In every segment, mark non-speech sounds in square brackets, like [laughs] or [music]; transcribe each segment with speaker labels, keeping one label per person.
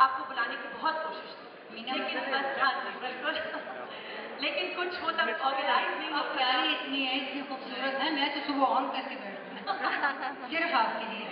Speaker 1: آپ کو بلانے کی بہت کوشش تھی لیکن بس ہاں جی بالکل۔ [laughs] لیکن کچھ وہ تک آرگنائز نہیں ہو
Speaker 2: پیاری اتنی ہے اتنی خوبصورت ہے۔ میں تو صبح آن کر کے ہوں۔ [laughs] صرف آپ کے لیے۔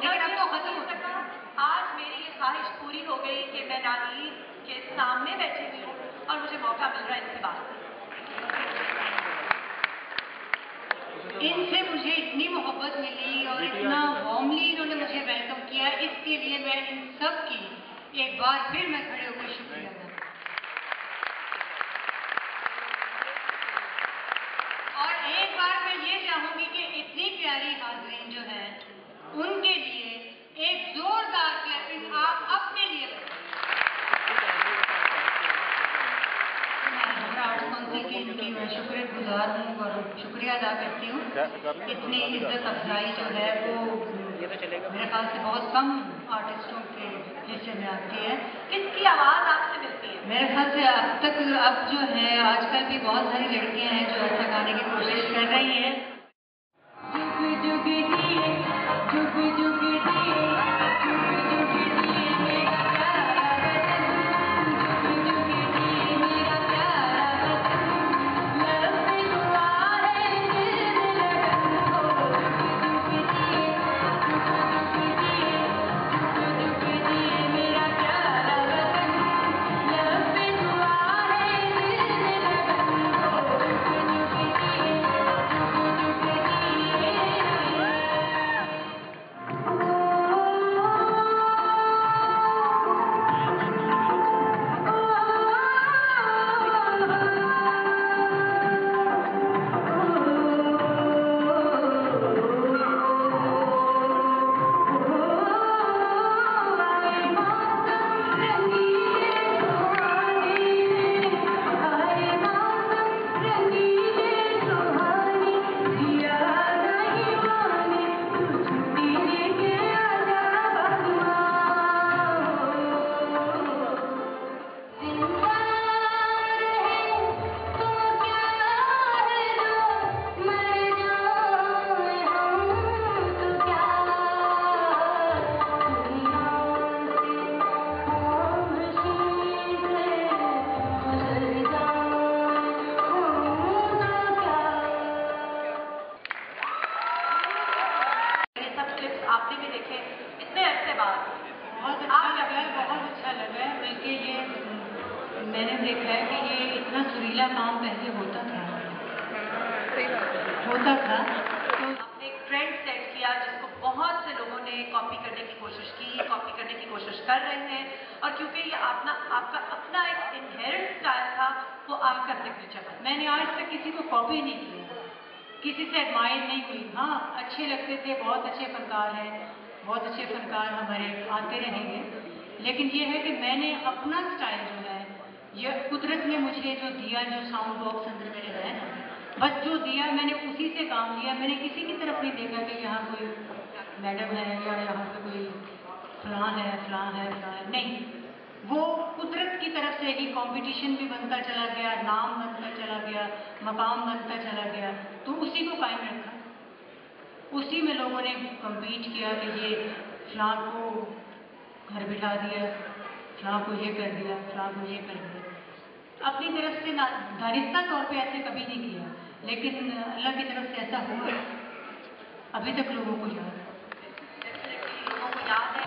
Speaker 2: لیکن اب تو ختم ہو
Speaker 3: سکا آج میری یہ خواہش پوری ہو گئی کہ میں ناگیر کے سامنے بیٹھی ہوئی ہوں اور مجھے موقع مل رہا ہے ان سے بات
Speaker 2: ان سے مجھے اتنی محبت ملی اور اتنا وارملی انہوں نے مجھے ویلکم کیا۔ اس کے لیے میں ان سب کی ایک بار پھر میں کھڑے ہو کر شکریہ ادا اور ایک بار میں یہ چاہوں گی کہ اتنی پیاری حاضرین جو ہیں ان کے لیے ایک زوردار کلیپنگ آپ اپنے لیے میں شکر گزار ہوں اور شکریہ ادا کرتی ہوں۔ اتنی عزت افزائی جو ہے وہ میرے خیال سے بہت کم آرٹسٹوں کے حصے میں آتی ہے
Speaker 3: کس کی آواز آپ سے ملتی ہے؟
Speaker 2: میرے خیال سے اب تک اب جو ہے آج کل بھی بہت ساری لڑکیاں ہیں جو ایسا گانے کی کوشش کر رہی ہیں۔ تھا تو
Speaker 3: آپ نے ایک ٹرینڈ سیٹ کیا جس کو بہت سے لوگوں نے کاپی کرنے کی کوشش کی کاپی کرنے کی کوشش کر رہے ہیں۔ اور کیونکہ یہ اپنا، آپ کا اپنا ایک انہیرنٹ اسٹائل تھا، وہ آپ کا سگنیچر
Speaker 2: میں نے آج تک کسی کو کاپی نہیں کیا۔ کسی سے ایڈمائر نہیں ہوئی۔ ہاں اچھے لگتے تھے، بہت اچھے فنکار ہیں۔ بہت اچھے فنکار ہمارے آتے رہیں گے۔ لیکن یہ ہے کہ میں نے اپنا اسٹائل جو ہے، یہ قدرت نے مجھے جو دیا، جو ساؤنڈ باکس اندر میرے ہے نا بس جو دیا، میں نے اسی سے کام لیا، میں نے کسی کی طرف نہیں دیکھا کہ یہاں کوئی میڈم ہے یا یہاں پہ کوئی فلاں ہے فلاں ہے فلاں ہے۔ نہیں، وہ قدرت کی طرف سے ہی کمپٹیشن بھی بنتا چلا گیا، نام بنتا چلا گیا، مقام بنتا چلا گیا۔ تو اسی کو قائم رکھا۔ اسی میں لوگوں نے کمپیٹ کیا کہ یہ فلاں کو گھر بٹھا دیا فلاں کو یہ کر دیا فلاں کو یہ کر دیا۔ اپنی طرف سے دانستہ طور پہ ایسے کبھی نہیں کیا۔ لیکن اللہ کی طرف سے ایسا ہوا ابھی تک لوگوں کو یاد ہے۔
Speaker 3: لوگوں کو یاد ہے۔